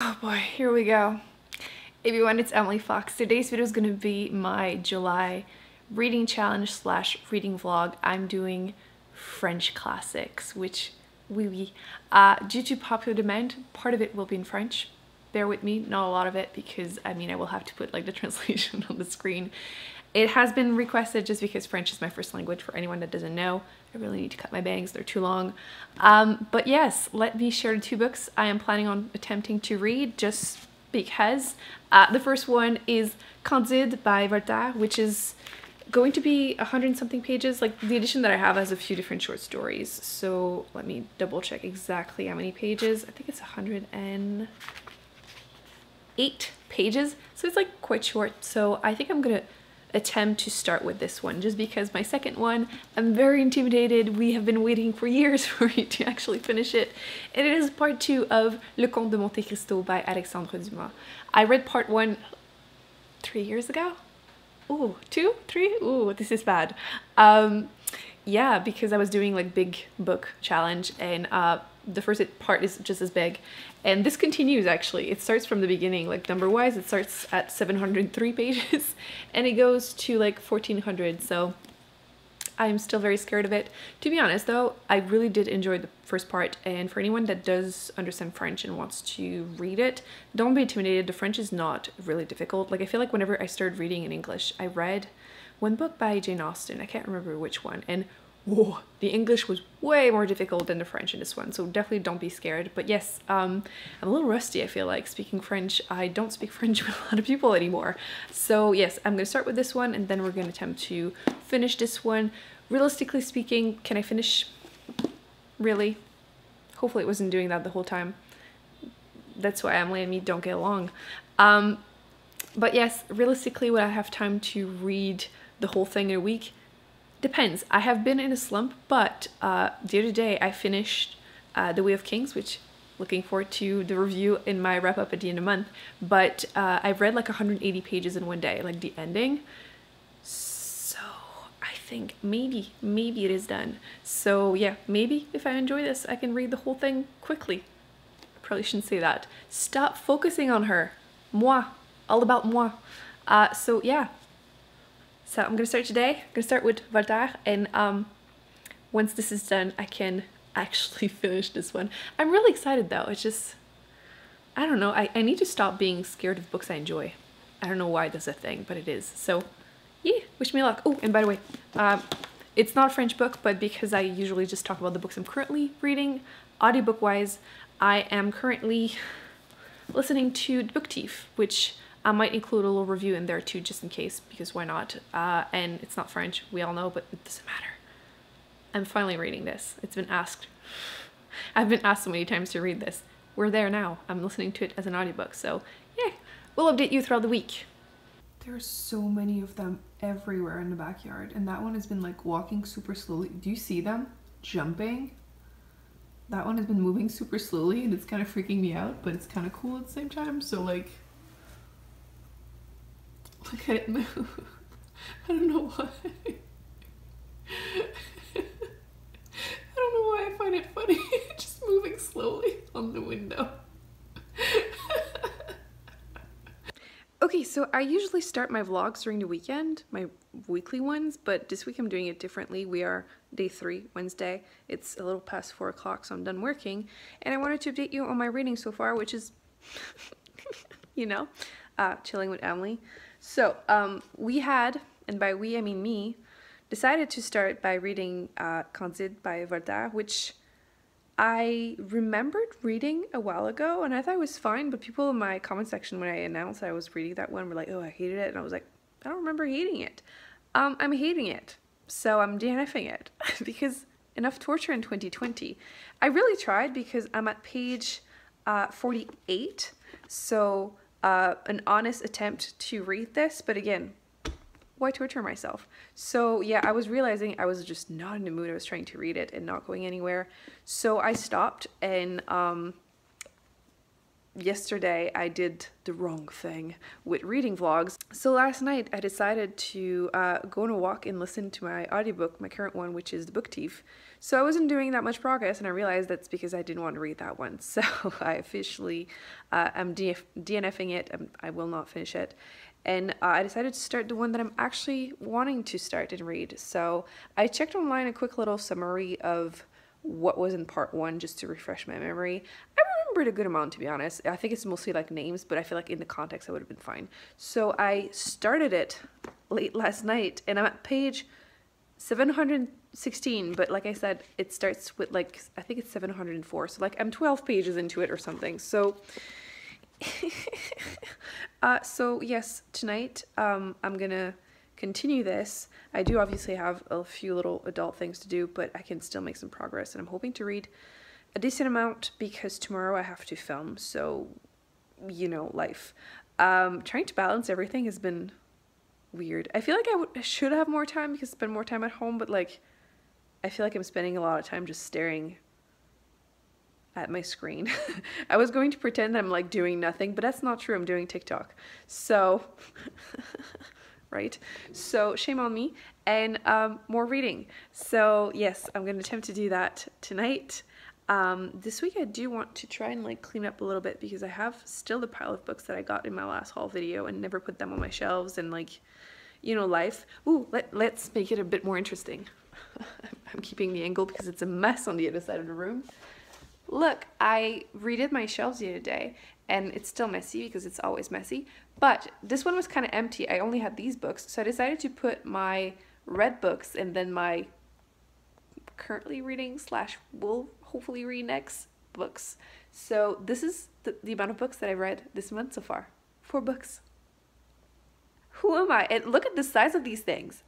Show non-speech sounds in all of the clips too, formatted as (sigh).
Oh boy, here we go. Everyone, it's Emily Fox. Today's video is going to be my July reading challenge slash reading vlog. I'm doing French classics, which oui oui. Uh, due to popular demand, part of it will be in French. Bear with me, not a lot of it, because I mean I will have to put like the (laughs) translation on the screen. It has been requested just because French is my first language for anyone that doesn't know. I really need to cut my bangs, they're too long. Um, but yes, let me share two books I am planning on attempting to read just because. Uh, the first one is Candide by Voltaire, which is going to be a hundred something pages. Like the edition that I have has a few different short stories. So let me double check exactly how many pages. I think it's a hundred and eight pages. So it's like quite short. So I think I'm gonna attempt to start with this one just because my second one I'm very intimidated. We have been waiting for years (laughs) for me to actually finish it. And it is part two of Le Comte de Monte Cristo by Alexandre Dumas. I read part one three years ago. Ooh, two this is bad. Um yeah because I was doing like big book challenge and uh the first part is just as big and this continues actually it starts from the beginning like number wise it starts at 703 pages (laughs) and it goes to like 1400 so I'm still very scared of it. To be honest though, I really did enjoy the first part and for anyone that does understand French and wants to read it, don't be intimidated. The French is not really difficult. Like I feel like whenever I started reading in English, I read one book by Jane Austen, I can't remember which one, and whoa, the English was way more difficult than the French in this one, so definitely don't be scared. But yes, um, I'm a little rusty, I feel like, speaking French. I don't speak (laughs) French with a lot of people anymore. So yes, I'm to start with this one, and then we're to attempt to finish this one. Realistically speaking, can I finish? Really? Hopefully it wasn't doing that the whole time. That's why Emily and me don't get along. Um, but yes, realistically, would I have time to read the whole thing in a week? Depends. I have been in a slump, but uh, the other day I finished uh, The Way of Kings, which looking forward to the review in my wrap up at the end of the month. But uh, I've read like 180 pages in one day, like the ending. So I think maybe, maybe it is done. So yeah, maybe if I enjoy this, I can read the whole thing quickly. I probably shouldn't say that. Stop focusing on her. Moi. All about moi. Uh, so yeah, so I'm gonna start today. I'm gonna start with Voltaire and um, once this is done, I can (laughs) actually finish this one. I'm really excited though. It's just, I don't know. I, I need to stop being scared of books I enjoy. I don't know why that's a thing, but it is. So yeah, wish me luck. Oh, and by the way, um, it's not a French book, but because I usually just talk about the books I'm currently reading, audiobook wise, I am currently listening to Book Thief, which I might include a little review in there too, just in case, because why not? Uh, and it's not French, we all know, but it doesn't matter. I'm finally reading this. It's been asked. (laughs) I've been asked so many times to read this. We're there now. I'm listening to it as an audiobook, so yeah, we'll update you throughout the week. There are so many of them everywhere in the backyard, and that one has been like walking super slowly. Do you see them? Jumping? That one has been moving super slowly, and it's kind of freaking me out, but it's kind of cool at the same time, so like Look at it move. (laughs) I don't know why. (laughs) I don't know why I find it funny. (laughs) Just moving slowly on the window. okay, so I usually start my vlogs during the weekend, my weekly ones, but this week I'm doing it differently. We are day three, Wednesday. It's a little past four o'clock, so I'm done working. And I wanted to update you on my reading so far, which is, you know, uh, chilling with Emily. So um, we had, and by we I mean me, decided to start by reading uh, Candide by Voltaire, which I remembered reading a while ago and I thought it was fine, but people in my comment section when I announced I was reading that one were like, oh, I hated it. And I was like, I don't remember hating it. Um, I'm hating it. So I'm DNFing it (laughs) because enough torture in 2020. I really tried because I'm at page uh, 48. So uh, an honest attempt to read this, but again, why torture myself? So yeah, I was realizing I was just not in the mood. I was trying to read it and not going anywhere. So I stopped and um, yesterday I did the wrong thing with reading vlogs. So last night I decided to uh, go on a walk and listen to my audiobook, my current one, which is The Book Thief. So I wasn't doing that much progress and I realized that's because I didn't want to read that one. (laughs) So I officially uh, am DNF DNFing it. I'm, I will not finish it. And uh, I decided to start the one that I'm actually wanting to start and read. So I checked online a quick little summary of what was in part one just to refresh my memory. I remembered a good amount to be honest. I think it's mostly like names, but I feel like in the context I would have been fine. So I started it late last night and I'm at page 716, but like I said, it starts with like, I think it's 704. So like I'm 12 pages into it or something. So (laughs) uh, so yes, tonight um, I'm gonna continue this. I do obviously have a few little adult things to do, but I can still make some progress and I'm hoping to read a decent amount because tomorrow I have to film, so you know, life. Um, trying to balance everything has been weird. I feel like I, should have more time because I spend more time at home, but like I feel like I'm spending a lot of time just staring at my screen. (laughs) I was going to pretend I'm like doing nothing, but that's not true. I'm doing TikTok. So, (laughs) right? So, shame on me. And um, more reading. So, yes, I'm going to attempt to do that tonight. Um, this week I do want to try and like clean up a little bit because I have still the pile of books that I got in my last haul video and never put them on my shelves and like, you know, life. Ooh, let, let's make it a bit more interesting. (laughs) I'm keeping the angle because it's a mess on the other side of the room. Look, I redid my shelves the other day and it's still messy because it's always messy, but this one was kind of empty. I only had these books, so I decided to put my red books and then my currently reading slash will hopefully read next books. So this is the, the amount of books that I've read this month so far. Four books. Who am I? And look at the size of these things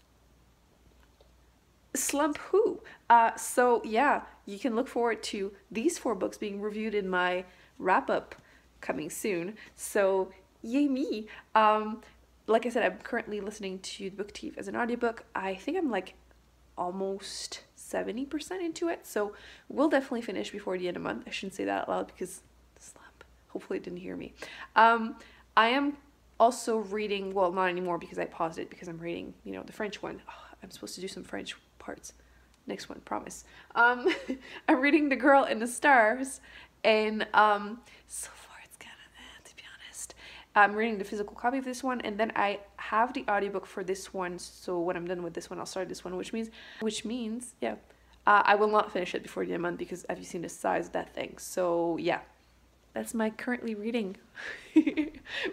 slump who uh, so yeah you can look forward to these four books being reviewed in my wrap up coming soon so yay me um, like i said i'm currently listening to the book thief as an audiobook i think i'm like almost 70% into it so we'll definitely finish before the end of the month i shouldn't say that out loud because slump hopefully it didn't hear me um, i am also reading well not anymore because i paused it because i'm reading you know the french one oh, i'm supposed to do some french parts. Next one, promise. Um, (laughs) I'm reading The Girl in the Stars, and um, so far it's kind of eh, to be honest. I'm reading the physical copy of this one, and then I have the audiobook for this one. So when I'm done with this one, I'll start this one, which means, which means, yeah, uh, I will not finish it before the end of the month because have you seen the size of that thing? So yeah, that's my currently reading (laughs)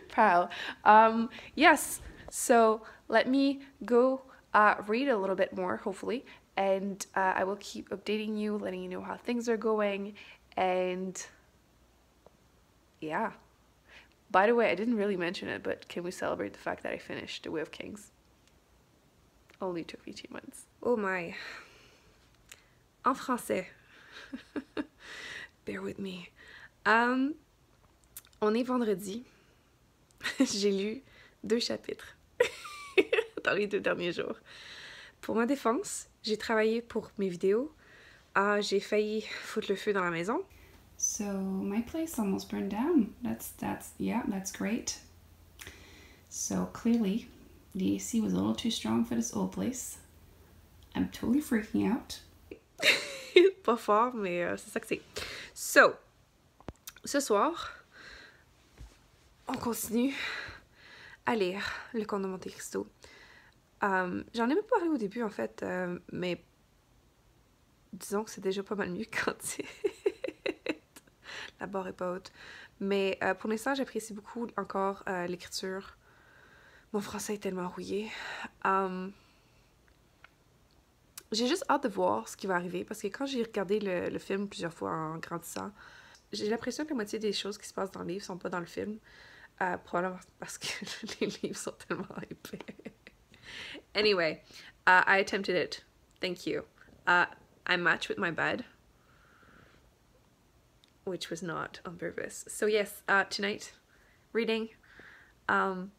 pile. Um, yes, so let me go uh, read a little bit more, hopefully, and uh, I will keep updating you, letting you know how things are going, and yeah. By the way, I didn't really mention it, but can we celebrate the fact that I finished The Way of Kings? Only took me two months. Oh my. En français. Bear with me. Um, on est vendredi. (laughs) J'ai lu deux chapitres. (laughs) dans les deux derniers jours. Pour ma défense, j'ai travaillé pour mes vidéos. Ah, j'ai failli foutre le feu dans la maison. So my place almost burned down. That's that's yeah, that's great. So clearly the AC was a little too strong for this old place. I'm totally freaking out. (laughs) Fort, mais euh, c'est ça c'est. So, ce soir, on continue à lire Le Comte de Monte Cristo. Euh, j'en ai même parlé au début en fait, euh, mais disons que c'est déjà pas mal mieux (laughs) quand la barre est pas haute. Mais euh, pour l'instant, j'apprécie beaucoup encore l'écriture. Mon français est tellement rouillé. j'ai juste hâte de voir ce qui va arriver parce que quand j'ai regardé le, film plusieurs fois en grandissant, j'ai l'impression que la moitié des choses qui se passent dans le livre sont pas dans le film. probablement parce que (laughs) les livres sont tellement épais. Anyway, uh, I attempted it. Thank you. Uh, I matched with my bed, which was not on purpose. So yes, uh, tonight, reading, um,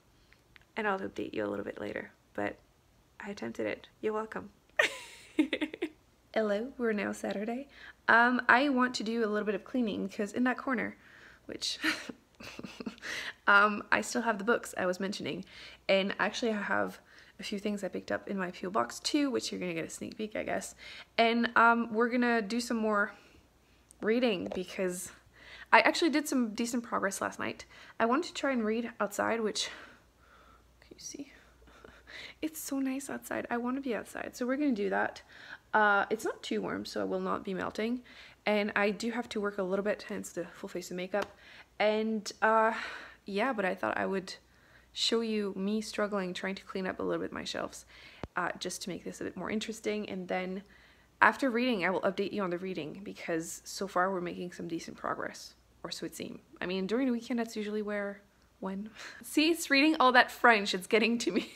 and I'll update you a little bit later. But I attempted it. You're welcome. (laughs) Hello, we're now Saturday. Um, I want to do a little bit of cleaning because in that corner, which (laughs) um, I still have the books I was mentioning, and actually I have a few things I picked up in my PO box too, which you're gonna get a sneak peek, I guess. And um, we're gonna do some more reading because I actually did some decent progress last night. I wanted to try and read outside, which can you see? (laughs) It's so nice outside. I want to be outside, so we're gonna do that. Uh, it's not too warm, so I will not be melting. And I do have to work a little bit, hence the full face of makeup. And uh, yeah, but I thought I would show you me struggling trying to clean up a little bit my shelves uh, just to make this a bit more interesting. And then after reading, I will update you on the reading because so far we're making some decent progress, or so it seems. I mean, during the weekend, that's usually where, when. (laughs) See, it's reading all that French, it's getting to me.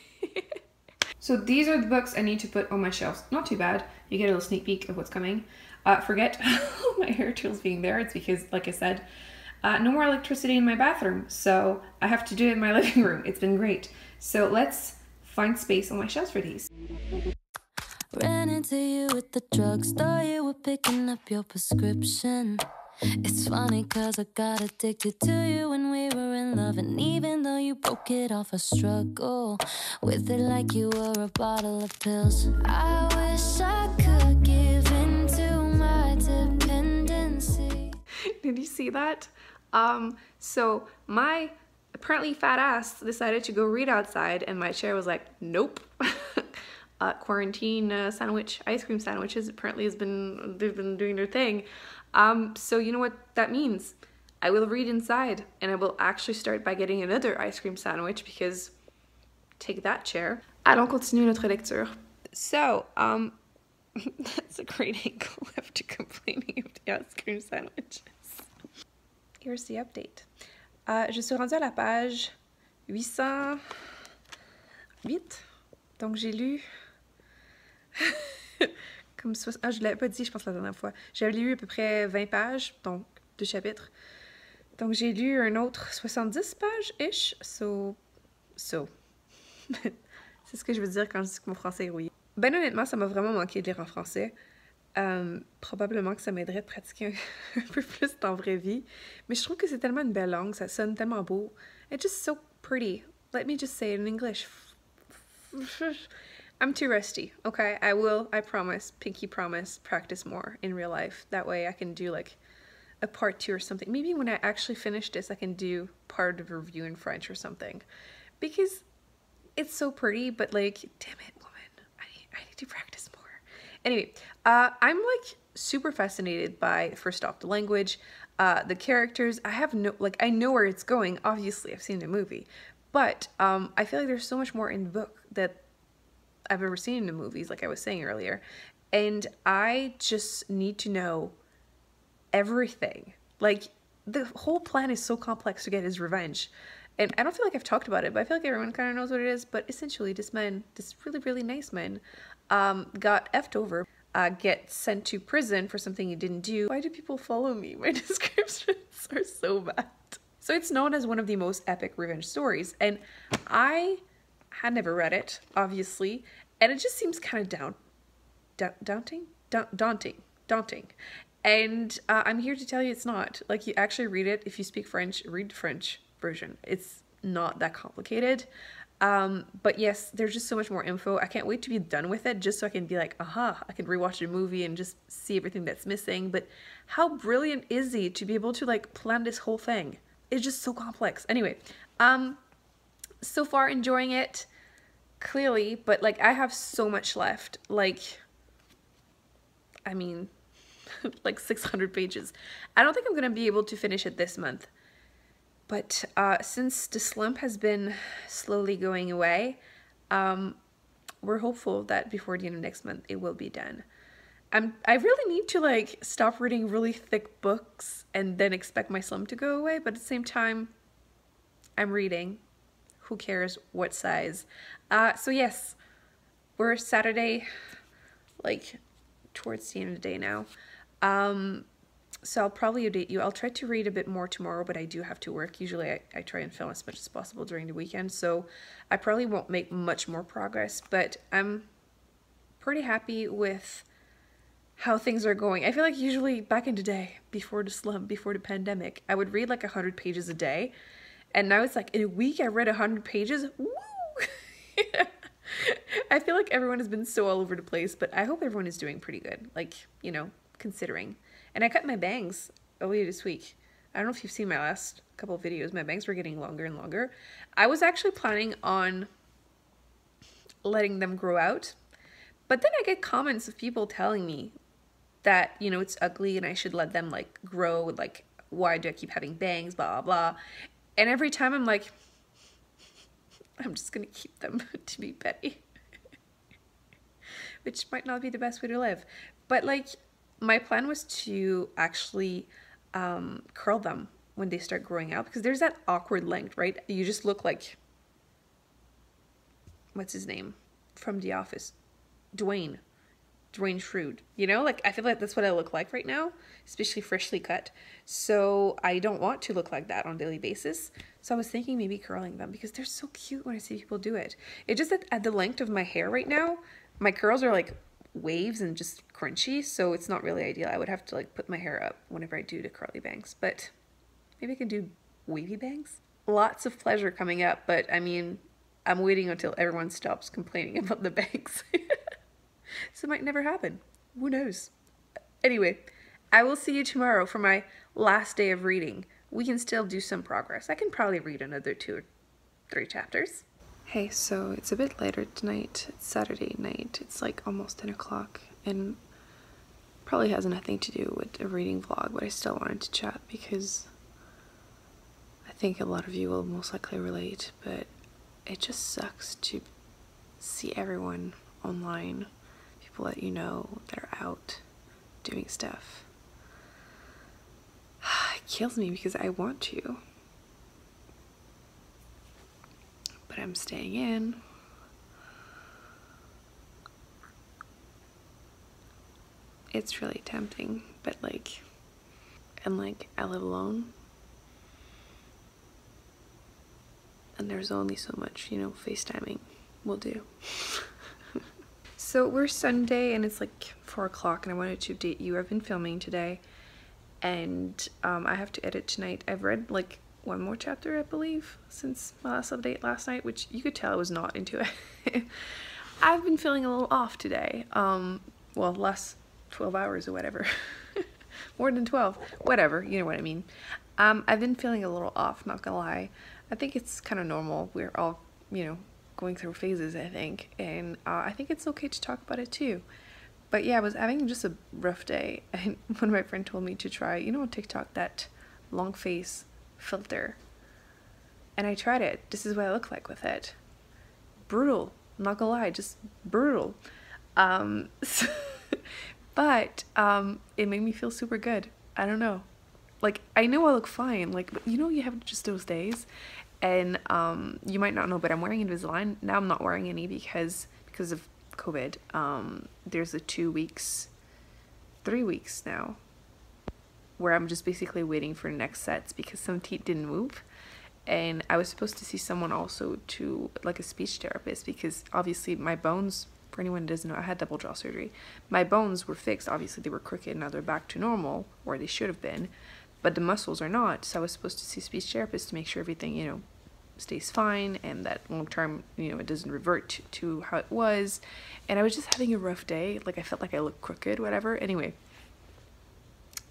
(laughs) so these are the books I need to put on my shelves. Not too bad. You get a little sneak peek of what's coming. Uh, forget (laughs) my hair tools being there. It's because, like I said, uh, no more electricity in my bathroom, so I have to do it in my living room. It's been great. So let's find space on my shelves for these. Into you at the drugstore, you were picking up your prescription. It's funny cause I got addicted to you when we were in love And even though you broke it off, I struggle with it like you were a bottle of pills I wish I could give in to my dependency Did you see that? Um, so my apparently fat ass decided to go read outside and my chair was like, nope. (laughs) uh, quarantine uh, sandwich, ice cream sandwiches apparently has been, they've been doing their thing. Um, so you know what that means? I will read inside and I will actually start by getting another ice cream sandwich because take that chair. Allons continuer notre lecture. So, um, (laughs) that's a great angle after complaining of the ice cream sandwiches. Here's the update. Euh, je suis rendue à la page 808. Donc, j'ai lu... (laughs) Comme so... ah, je ne l'avais pas dit, je pense, la dernière fois. J'avais lu à peu près 20 pages, donc deux chapitres. Donc, j'ai lu un autre 70 pages-ish. So... So. (laughs) C'est ce que je veux dire quand je dis que mon français est rouillé. Ben honnêtement, ça m'a vraiment manqué de lire en français. Euh, probablement que ça m'aiderait de pratiquer (laughs) un, peu plus dans la vraie vie. Mais je trouve que c'est tellement une belle langue, ça sonne tellement beau. It's just so pretty. Let me just say it in English. I'm too rusty. Okay, I will, I promise, pinky promise, practice more in real life. That way I can do like a part two or something. Maybe when I actually finish this, I can do part of a review in French or something. Because it's so pretty, but like, damn it, woman, I need, I need to practice more. Anyway, uh, I'm like super fascinated by, first off, the language, uh, the characters. I have no, like, I know where it's going. Obviously, I've seen the movie. But um, I feel like there's so much more in the book that I've ever seen in the movies, like I was saying earlier. And I just need to know everything. Like, the whole plan is so complex to get his revenge. And I don't feel like I've talked about it, but I feel like everyone kind of knows what it is. But essentially, this man, this really, really nice man, um, got effed over, uh, get sent to prison for something he didn't do. Why do people follow me? (laughs) My descriptions are so bad. So it's known as one of the most epic revenge stories, and I had never read it, obviously, and it just seems kind of down, da daunting, da daunting, daunting. And uh, I'm here to tell you it's not. Like you actually read it if you speak French, read the French version. It's not that complicated. Um, but yes, there's just so much more info. I can't wait to be done with it just so I can be like, aha, I can rewatch the movie and just see everything that's missing. But how brilliant is he to be able to like plan this whole thing? It's just so complex. Anyway, um, so far enjoying it clearly, but like I have so much left. Like, I mean, (laughs) like 600 pages. I don't think I'm gonna be able to finish it this month. But uh, since the slump has been slowly going away, um, we're hopeful that before the end of next month it will be done. I'm, I really need to like stop reading really thick books and then expect my slump to go away, but at the same time, I'm reading. Who cares what size? Uh, so yes, we're Saturday, like towards the end of the day now. Um, so I'll probably update you. I'll try to read a bit more tomorrow, but I do have to work. Usually I, I try and film as much as possible during the weekend, so I probably won't make much more progress, but I'm pretty happy with how things are going. I feel like usually back in the day, before the slump, before the pandemic, I would read like 100 pages a day. And now it's like in a week I read 100 pages. Woo! (laughs) I feel like everyone has been so all over the place, but I hope everyone is doing pretty good. Like, you know, considering. And I cut my bangs earlier this week. I don't know if you've seen my last couple of videos. My bangs were getting longer and longer. I was actually planning on letting them grow out. But then I get comments of people telling me that, you know, it's ugly and I should let them like grow. Like, why do I keep having bangs? Blah, blah, blah. And every time I'm like, I'm just going to keep them (laughs) to be Betty. (laughs) Which might not be the best way to live. But like, my plan was to actually um, curl them when they start growing out because there's that awkward length, right? You just look like, what's his name from The Office? Dwayne. Dwayne Schrute. You know, like I feel like that's what I look like right now, especially freshly cut. So I don't want to look like that on a daily basis. So I was thinking maybe curling them because they're so cute when I see people do it. It's just that at the length of my hair right now, my curls are like waves and just crunchy, so it's not really ideal. I would have to like put my hair up whenever I do the curly bangs, but maybe I can do wavy bangs. Lots of pleasure coming up, but I mean, I'm waiting until everyone stops complaining (laughs) about the bangs. (laughs) (laughs) so it might never happen. Who knows? Anyway, I will see you tomorrow for my last day of reading. We can still do some progress. I can probably read another two or three chapters. Hey, so it's a bit later tonight. It's Saturday night. It's like almost 10 o'clock and probably has nothing to do with a reading vlog, but I still wanted to chat because I think a lot of you will most likely relate, but it just sucks to see everyone online people that you know that are out doing stuff. (sighs) It kills me because I want to. But I'm staying in. It's really tempting, but like, and like, I live alone. And there's only so much, you know, FaceTiming will do. (laughs) So we're Sunday and it's like 4 o'clock and I wanted to update you. I've been filming today and um, I have to edit tonight. I've read like one more chapter, I believe, since my last update last night, which you could tell I was not into it. (laughs) I've been feeling a little off today. Um, well, last 12 hours or whatever. (laughs) more than 12. Whatever, you know what I mean. Um, I've been feeling a little off, not gonna lie. I think it's kind of normal. We're all, you know, going through phases, I think, and uh, I think it's okay to talk about it too. But yeah, I was having just a rough day, (laughs) and one of my friends told me to try, you know, TikTok, that long face filter. And I tried it. This is what I look like with it. Brutal. Not gonna lie, just brutal. Um, so, (laughs) but um, it made me feel super good. I don't know. Like, I know I look fine, like, but you know, you have just those days and um, you might not know, but I'm wearing Invisalign. Now I'm not wearing any because because of COVID. Um, there's a two weeks, three weeks now, where I'm just basically waiting for next sets because some teeth didn't move. And I was supposed to see someone also to like a speech therapist because obviously my bones, for anyone who doesn't know, I had double jaw surgery. My bones were fixed. Obviously they were crooked. Now they're back to normal where they should have been, but the muscles are not. So I was supposed to see speech therapist to make sure everything, you know, stays fine and that long term, you know, it doesn't revert to, how it was. And I was just having a rough day. Like I felt like I looked crooked, whatever. Anyway,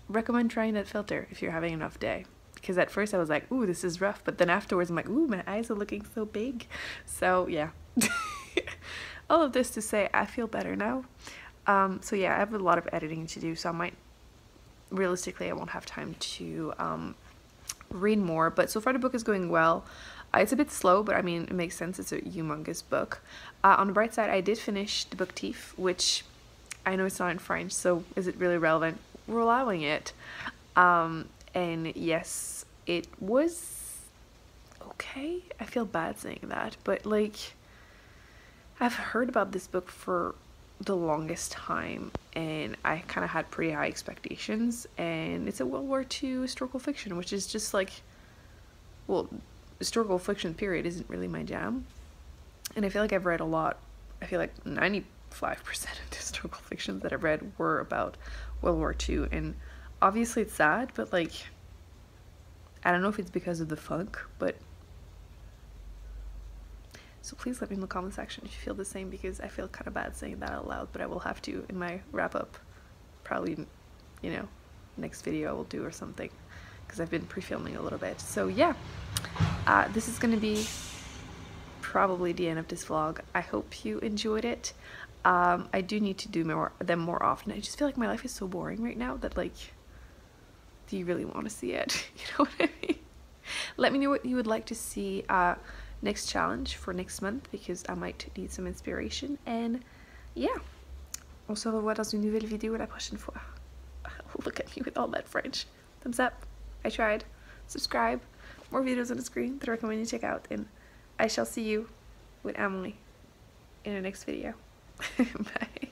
recommend trying that filter if you're having enough day. Because at first I was like, ooh, this is rough. But then afterwards I'm like, ooh, my eyes are looking so big. So yeah. (laughs) All of this to say, I feel better now. Um, so yeah, I have a lot of editing to do. So I might, realistically, I won't have time to um, read more. But so far the book is going well. It's a bit slow, but I mean, it makes sense. It's a humongous book. Uh, on the bright side, I did finish the book Thief, which I know it's not in French, so is it really relevant? We're allowing it. Um, and yes, it was okay. I feel bad saying that, but like, I've heard about this book for the longest time and I kind of had pretty high expectations and it's a World War II historical fiction which is just like well historical fiction period isn't really my jam. And I feel like I've read a lot. I feel like 95% of (laughs) historical fictions that I've read were about World War II. And obviously it's sad, but like, I don't know if it's because of the funk, but. So please let me in the comment section if you feel the same because I feel kind of bad saying that out loud, but I will have to in my wrap up. Probably, you know, next video I will do or something because I've been pre-filming a little bit. So yeah, uh, this is going to be probably the end of this vlog. I hope you enjoyed it. Um, I do need to do more them more often. I just feel like my life is so boring right now that like, do you really want to see it? (laughs) You know what I mean? Let me know what you would like to see uh, next challenge for next month because I might need some inspiration. And yeah, on se revoit dans une nouvelle vidéo la prochaine fois. (laughs) Look at me with all that French. Thumbs up. I tried. Subscribe. More videos on the screen that I recommend you check out. And I shall see you with Emily in the next video. (laughs) Bye.